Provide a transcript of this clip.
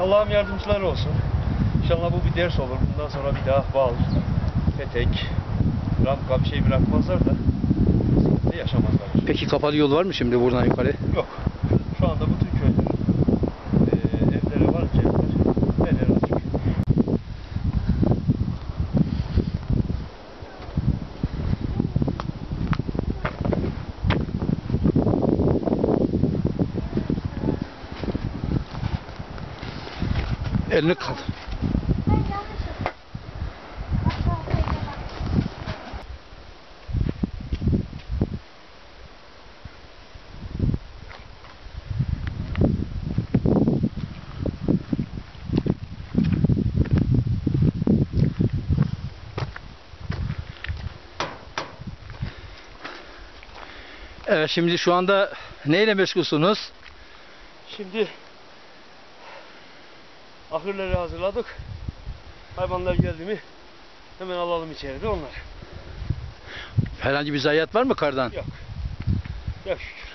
Allah'ım yardımcıları olsun. İnşallah bu bir ders olur. Bundan sonra bir daha bal, petek, ramka bir şey bırakmazlar da yaşamazlar. Peki kapalı yol var mı şimdi buradan yukarı? Yok. Şu anda bütün Elini kaldır. Evet şimdi şu anda neyle meşgulsünüz? Şimdi ahırları hazırladık. Hayvanlar geldi mi hemen alalım içeride onları. Herhangi bir zayiat var mı kardan? Yok. Ya şükür.